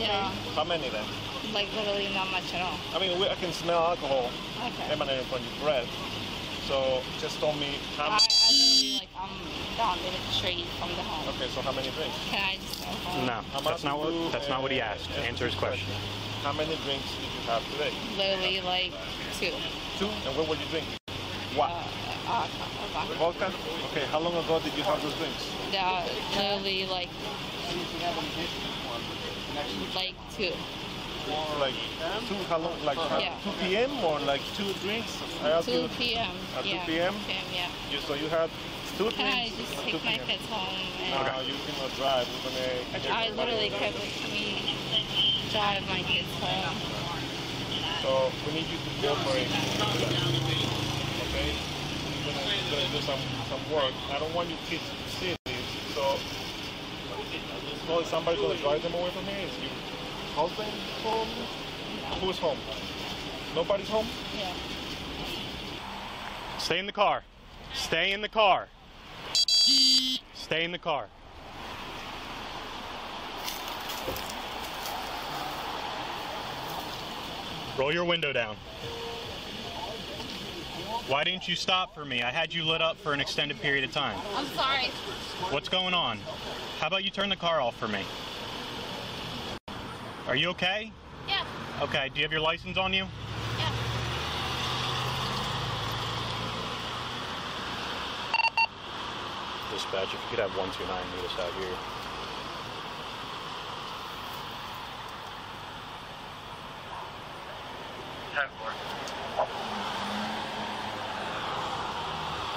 Yeah. How many then? Like literally not much at all. I mean, we, I can smell alcohol Okay. emanating from your breath. So just tell me how I, I literally like I'm down the street from the home. Okay, so how many drinks? Can I just go home? No, I'm that's not asking you, what that's not what he uh, asked. answer Answer his this question. How many drinks did you have today? Literally like two. Two. And what were you drinking? What? Uh, uh, uh, Vodka? Okay, how long ago did you have those drinks? Yeah, literally like like two. Like two, how long, like Yeah. 2 p.m. or like two drinks? I asked 2 p.m. At 2 yeah. p.m.? 2 p.m. Yeah. you, so you had two Can I just take my kids home? And No, you cannot drive. We're gonna. I literally could me drive my kids home. So we need you to cooperate. Okay? We're gonna, we're gonna do some, some work. I don't want you kids to see this. So, so is somebody gonna drive them away from here? Is your husband home? Who's home? Nobody's home? Yeah. Stay in the car. Stay in the car. Stay in the car. Roll your window down. Why didn't you stop for me? I had you lit up for an extended period of time. I'm sorry. What's going on? How about you turn the car off for me? Are you okay? Yeah. Okay, do you have your license on you? Yeah. Dispatch, if you could have 129 meet us out here.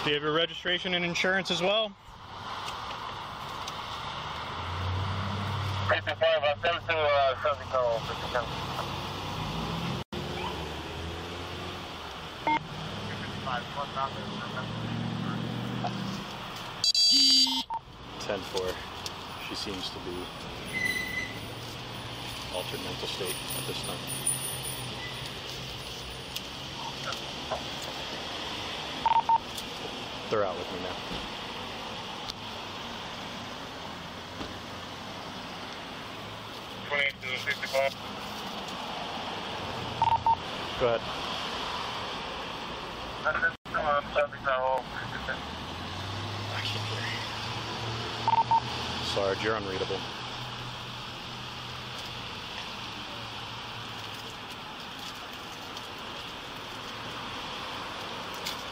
Do you have your registration and insurance as well? Ten four. She seems to be altered mental state at this time. They're out with me now. Go ahead. I can't hear you. Sarge, you're unreadable.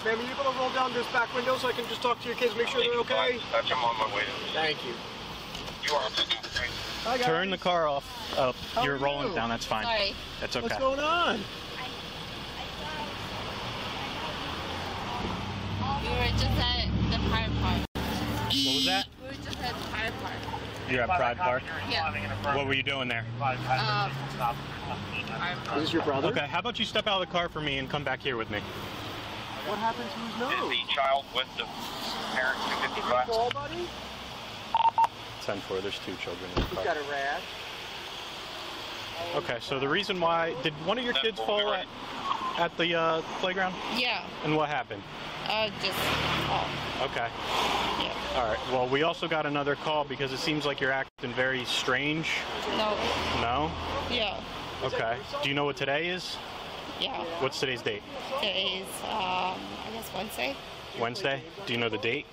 Ma'am, are you going to roll down this back window so I can just talk to your kids, make sure they're okay? I'm on my way. Thank you. You are. Hi, guys. Turn the car off. Oh, How you're rolling you? down. That's fine. Sorry. That's okay. What's going on? We were just at the fire park. What was that? We were just at the fire park. You're at Pride Park. Yeah. What were you doing there? Um, fire. Is your brother? Okay, how about you step out of the car for me and come back here with me? What happened to his Is nose? the child with the parent Did you 255? fall, buddy? 10 4, there's two children in the He's car. got a rash. Okay, so the reason why, did one of your kids fall at, at the uh, playground? Yeah. And what happened? Uh, just oh, Okay. yeah. All right. Well, we also got another call because it seems like you're acting very strange. No. No? Yeah. Okay. Do you know what today is? Yeah. What's today's date? Today is um, I guess Wednesday. Wednesday? Do you know the date?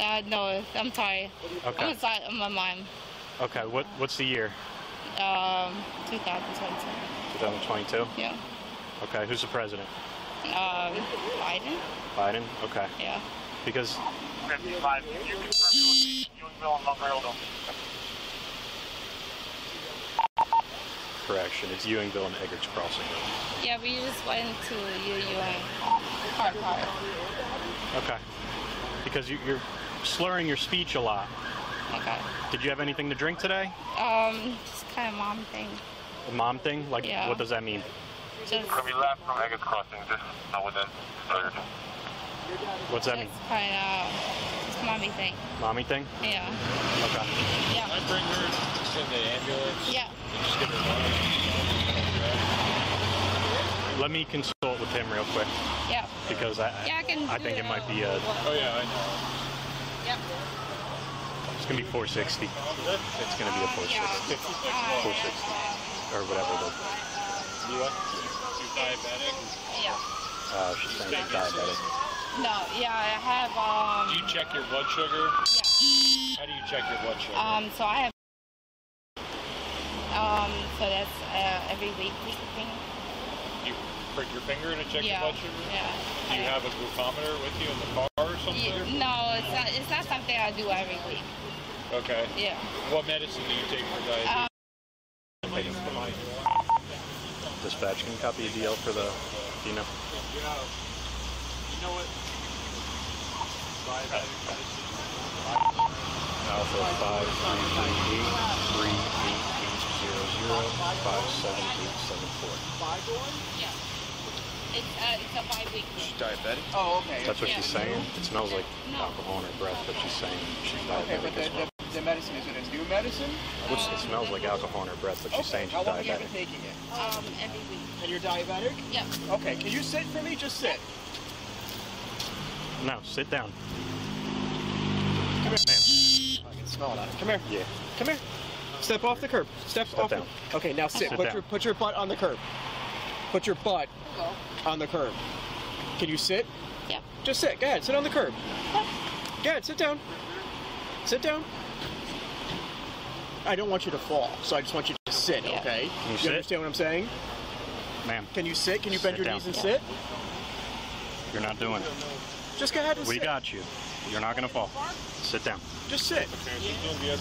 Uh, no, I'm sorry. Okay. I'm sorry, my mom. Okay. What What's the year? Um, 2022. 2022. Yeah. Okay. Who's the president? Um, Biden. Biden. Okay. Yeah. Because 55. You confirm Ewingville and Lumberhill. Correction, it's Ewingville and Eggerts Crossing. Yeah, we just went to UU and Park Park. Okay. Because you, you're slurring your speech a lot. Okay. Did you have anything to drink today? Um, just kind of mom thing. A mom thing? Like, Yeah. what does that mean? Just, From your left from Eggerts Crossing, just not within. third. What's that mean? It's kind of, just mommy thing. Mommy thing? Yeah. Okay. Yeah. I bring her in the ambulance. Yeah. Just give her. Let me consult with him real quick Yeah. because I, Yeah, I can. I think it might be, uh, Oh yeah, I know. Yep. it's going to be 460. It's going to be a 460. Yeah. 460. or whatever. The, You what? You diabetic? Yeah. uh, she's saying she's diabetic. No, yeah, I have, um, Do you check your blood sugar? yeah. How do you check your blood sugar? Um, so I have, um, so that's, uh, every week we can you prick your finger to check yeah. your blood sugar? Yeah. Do you have a glucometer with you in the car or something? Yeah, no, it's not, it's not something I do every week. Okay. Yeah. What medicine do you take for diabetes? Um, Dispatch, can you copy a DL for the, do you know? You know what? Alpha five three three eight three eight eight zero zero five seven eight seven four. yeah. It's, uh, it's a bi-weekly. She's diabetic? Oh, okay. That's what Yeah. she's saying. It smells like No. alcohol in her breath, but she's saying she's diabetic Okay, but diabetic the, as well. the, the medicine, is it a new medicine? Which it smells like alcohol in her breath, but she's saying How she's long have you been diabetic. taking it? Um, every week. And you're diabetic? Yeah. Okay, can you sit for me? Just sit. No, sit down. Come here. I can smell it on it. Come here. Yeah. Come here. Step off the curb. Step, Step off. down. The... Okay, now sit. Sit put down. your put your butt on the curb. Put your butt on the curb. Can you sit? Yeah. Just sit. Go ahead. Sit on the curb. Go ahead. Sit down. Mm-hmm. Sit down. I don't want you to fall, so I just want you to sit. Yeah. Okay. Can you sit? understand what I'm saying? Ma'am, Can you sit? Can you bend Sit your down. knees and sit? you're not doing it. Just go ahead and We sit. got you. You're not gonna fall. Sit down. Just sit. Yeah.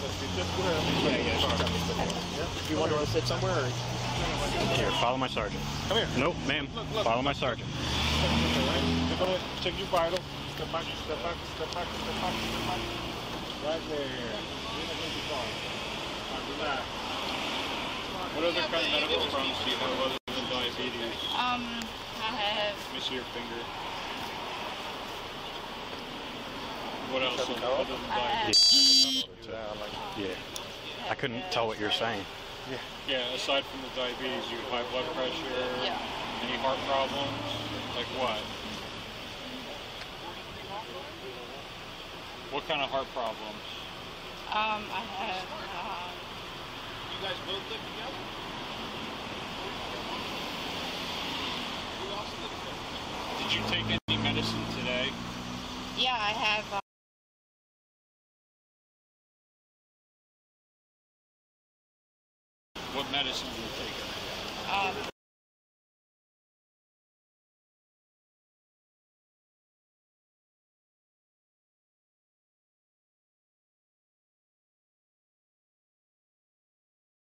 You want to sit somewhere? Or... Here, follow my sergeant. Come here. Nope, ma'am. Follow my sergeant. You're gonna check your vital. Step back, step back, step back, step back, step back. Right there. Lean against the relax. What other kind of medical problems do you have other than diabetes? Um, I have, Let me see your finger. What else other than I diabetes? Yeah. I couldn't tell what you're saying. Yeah, Yeah, aside from the diabetes, you have high blood pressure, yeah. any heart problems? Like what? What kind of heart problems? Um, I have, together? Did you take any medicine today? yeah, I have, uh, Did you take? um,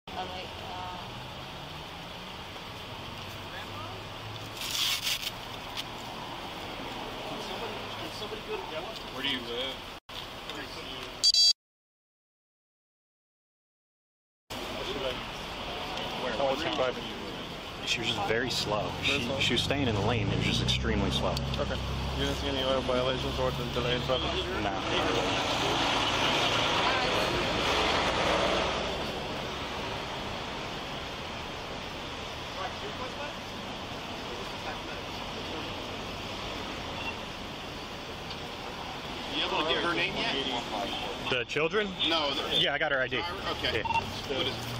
I like, um, Where do you live? Where? What town? She was just very slow. She, she was staying in the lane. It was just extremely slow. Okay. You didn't see any other violations or the delay in traffic? Nah. not really. You able to get her name yet? The children? No. Yeah, I got her ID. Okay. Yeah. What is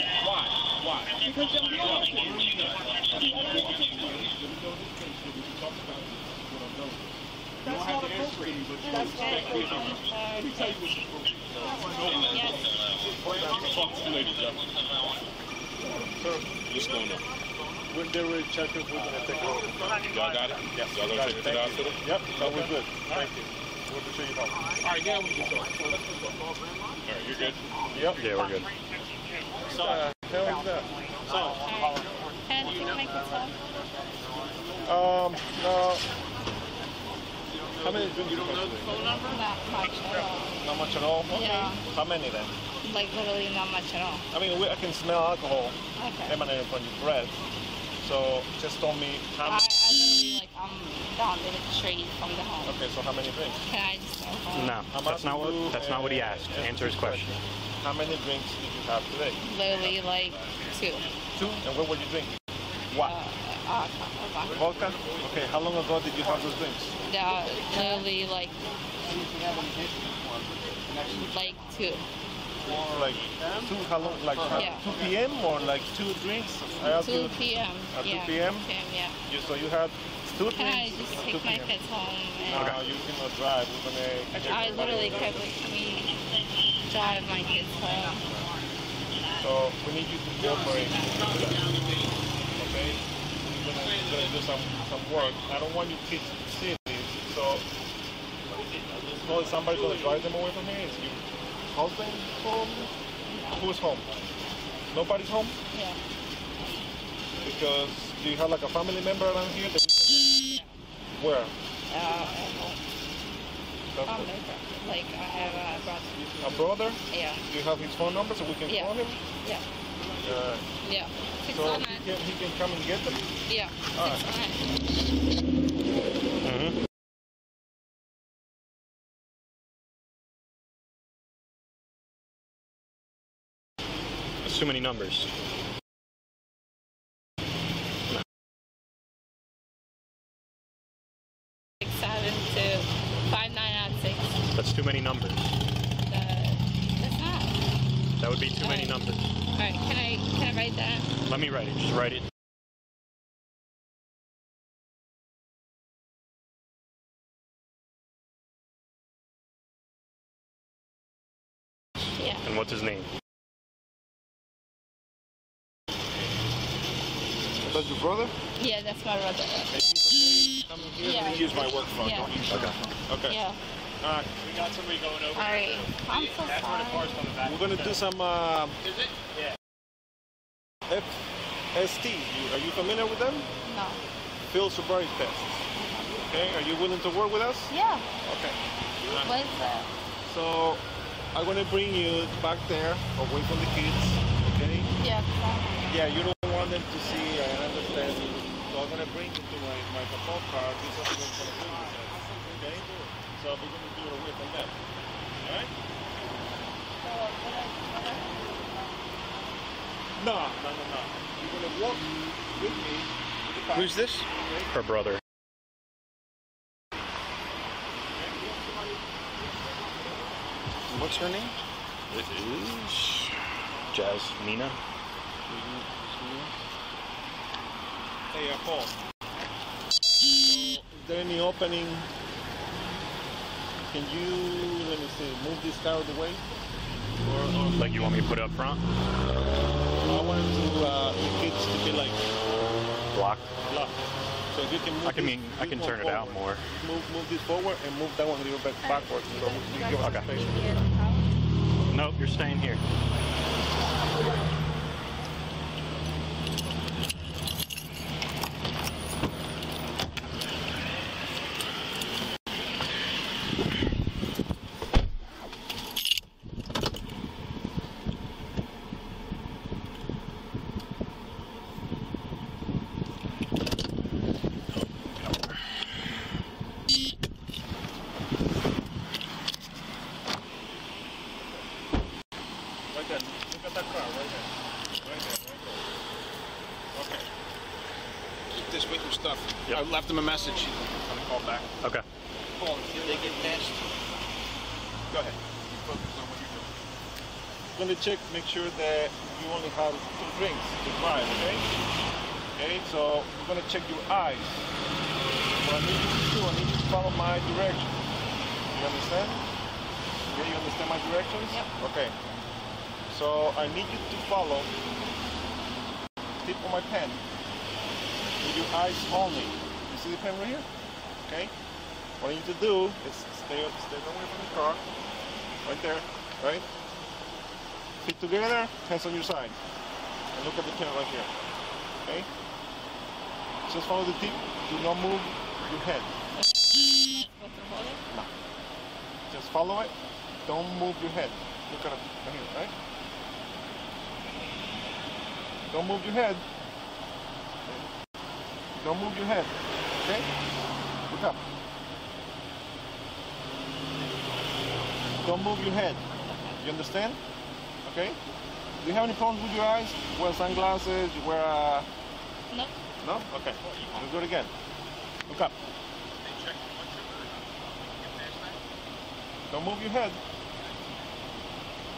Do you take medicine? What's going on? When they were checking, we're gonna take over. Y'all got it? Yes. Y'all gonna take it to the hospital? Yep, that was good. Thank you. We'll be sure you help. All right, now we can talk. All right, you're good? Yep. Yeah, we're good. What the hell is that? alright. Can you make it so? Um, no. How many drinks you have today? Not much at all. Not much at all? Okay. Yeah. How many then? Like literally not much at all. I mean, we, I can smell alcohol Okay. emanating from your breath. So just tell me I, how I many. literally like I'm down the street from the home. Okay, so how many drinks? Can I just go? No, that's not what that's not what he uh, asked. answer Answer his this question. How many drinks have today? Literally like two. Two. And what were you drinking? What? Uh, uh, uh, Vodka? Okay, how long ago did you have those drinks? yeah, literally like like two. Like two, how long, like uh, Yeah. 2 p.m. or like two drinks? I 2 p.m. At 2 yeah. p.m.? 2 p.m. Yeah. you, so you had two Can I drinks just at 2 take my kids home? No, And you cannot drive. We're gonna. I literally could me drive my kids home. So we need you to cooperate. Okay? We're gonna, we're gonna do some, some work. I don't want you kids to see this. So, so somebody's gonna drive them away from here? Is your husband home? Who's home? Nobody's home? Yeah. Because do you have like a family member around here that we can, where? Uh, That's um, like I have a brother. a brother? Yeah. Do you have his phone number so we can Yeah. call him? Yeah. Uh, Yeah. Six so he can, he can come and get them? Yeah. All right. Six on it. hmm That's too many numbers. Six seven two five nine nine six. That's too many numbers. Uh, that's not. That would be too many numbers. All right. Can I can I write that? Let me write it. Just write it. Yeah. And what's his name? That's your brother? Yeah, that's my brother. Yeah. Use my work phone. Yeah. Don't use okay. Okay. Yeah. All right. We got somebody going over. All right. I'm so That's where the sorry. car's coming back. We're gonna do some uh, Is it? Yeah. FST. You, are you familiar with them? No. Field sobriety tests. Okay. Are you willing to work with us? Yeah. Okay. What is that? So I'm gonna bring you back there, away from the kids. Okay. Yeah. Yeah, you don't want them to see. I understand. So I'm gonna bring you to my my patrol car. This is what we're gonna do with them. Okay. So we're gonna do it away from them. All right. No, no, no, no. You're gonna walk with me. to. Who's this? Her brother. What's her name? It is Jasmina. Hey, uh, Paul. So, is there any opening? Can you, let me see, move this car out of the way? Or, or Like you want me to put it up front? I want to, uh, the kids to be like Blocked. locked. So if you can move I can this- mean I can one turn it out more. Move, move this forward and move that one a little bit backwards. So we give Okay. Nope, you're staying here. Right there. Look at that car right there. Right there, right there. Okay. Keep this with your stuff. Yep. I left him a message. He's gonna call back. Okay. Paul, did they get dashed? Go ahead. You focus on what you're doing. I'm gonna check, make sure that you only have two drinks to drive, okay? Okay, so we're gonna check your eyes. What I need you to do, I need you to follow my directions. You understand? Okay, you understand my directions? Yep. Okay. So I need you to follow tip of my pen with your eyes only. You see the pen right here? Okay? What I need to do is stay stay away from the car. Right there, right? Feet together, hands on your side. And look at the pen right here. Okay? Just follow the tip. Do not move your head. No. Just follow it. Don't move your head. Look at it right here, right? Don't move your head. Don't move your head. Okay? Look up. Don't move your head. You understand? Okay? Do you have any problems with your eyes? You wear sunglasses, you wear uh No. no? Okay. Let's do it again. Look up. Don't move your head.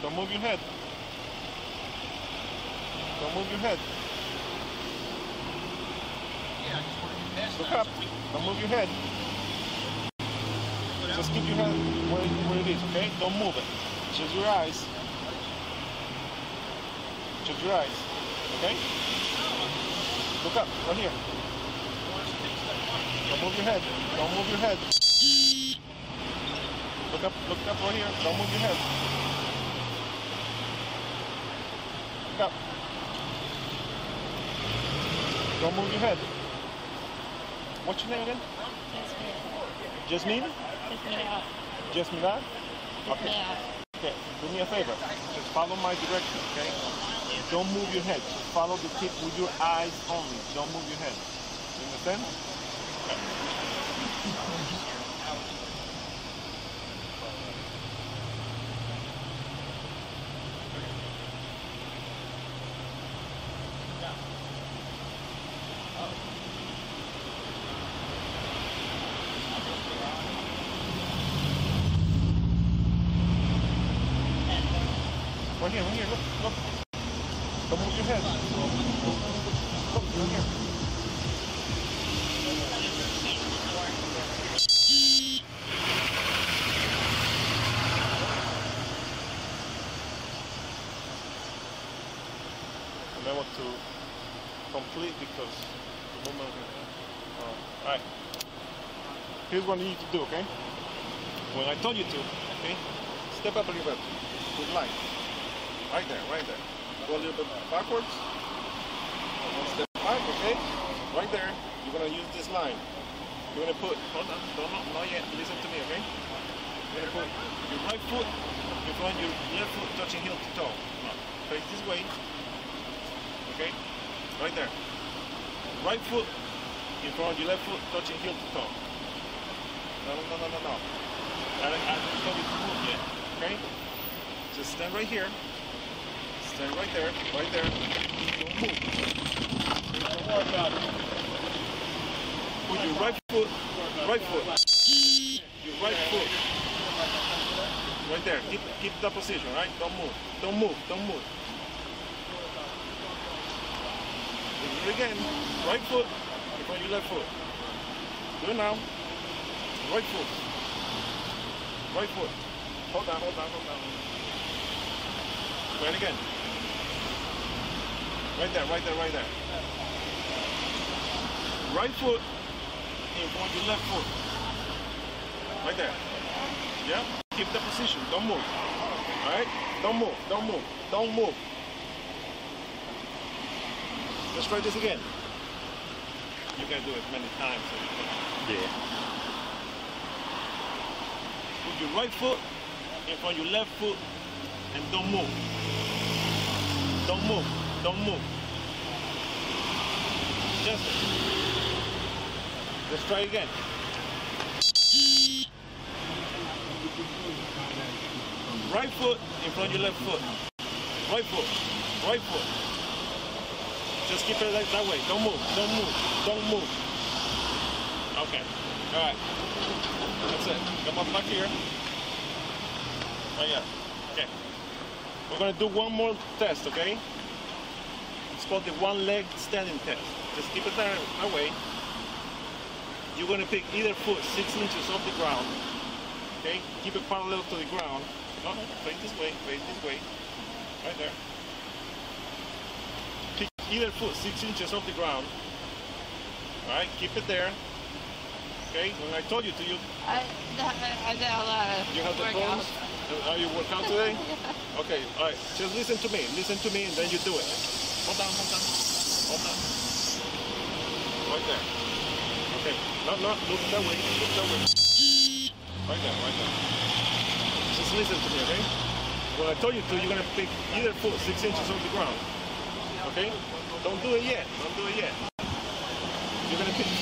Don't move your head. Don't move your head. Look up. Don't move your head. Just keep your head where, where it is, okay? Don't move it. Shut your eyes. Shut your eyes. Okay? Look up, right here. Don't move your head. Don't move your head. Look up, look up right here. Don't move your head. Look up. Don't move your head. What's your name again? Jasmine? Just me out. Jasmina? Just me out. Okay, do me a favor. Just follow my direction, okay? Don't move your head. Just follow the tip with your eyes only. Don't move your head. You understand? Okay. Here, right here, look, look. Don't move your head. Look, right here. Remember to complete because the movement. Uh, Alright. Here's what you need to do, okay? When I told you to, okay? Step up a little bit. Good line. Right there, right there. Go a little bit backwards. One step back, okay? Right there. You're gonna use this line. You're gonna put, hold on, don't, not, yet, listen to me, okay? You're gonna put your right foot in front your left foot touching heel to toe. Face this way. Okay? Right there. Right foot in front your left foot touching heel to toe. No, no, no, no, no, no. I, I don't you to move yet, okay? Just stand right here. Stand right there, right there. Don't move. Don't worry about it. Put your right foot, right foot. Your right foot. Right there. Keep keep that position, right? Don't move. Don't move. Don't move. Do it again. Right foot in front your left foot. Do it now. Right foot. Right foot. Hold on, hold on, hold on. Try it again. Right there, right there, right there. Right foot in front of your left foot. Right there. Yeah? Keep the position. Don't move. Alright? Don't move. Don't move. Don't move. Let's try this again. You can do it many times. so you can- Yeah. Put your right foot in front of your left foot and don't move. Don't move. Don't move. Just let's try again. Right foot in front of your left foot. Right foot. Right foot. Just keep it like that way. Don't move. Don't move. Don't move. Okay. All right. That's it. Come on back here. Oh yeah. Okay. We're gonna do one more test, okay? It's called the one leg standing test. Just keep it there that way. You're gonna pick either foot six inches off the ground. Okay? Keep it parallel to the ground. No, face this way, face this way. Right there. Pick either foot six inches off the ground. Alright, keep it there. Okay, when I told you to you I, I got a lot of you have the phones? Are you work out today? Okay, all right. Just listen to me. Listen to me, and then you do it. Hold on, hold on, hold on. Right there. Okay. No, no. Look that way. Look that way. Right there. Right there. Just listen to me, okay? When I told you to, you're gonna pick either foot six inches off the ground. Okay? Don't do it yet. Don't do it yet. You're gonna pick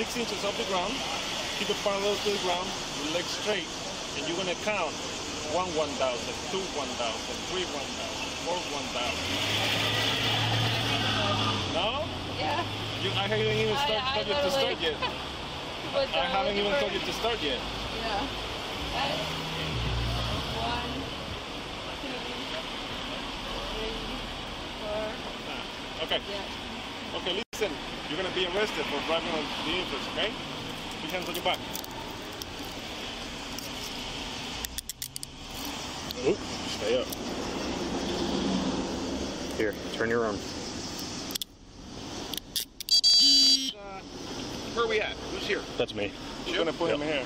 six inches off the ground. Keep it parallel to the ground. Your legs straight, and you're gonna count one one thousand, two one thousand, three one thousand, four one thousand. No? Yeah. You, I haven't even I- I started to start yet. I haven't even started to start yet. Yeah. One, two, three, four. Ah, okay. Yeah. Okay, listen. You're gonna be arrested for driving on the influence, okay? Put hands on your back. Oop, stay up. Here, turn your arm. Uh, where are we at? Who's here? That's me. You're gonna put him here.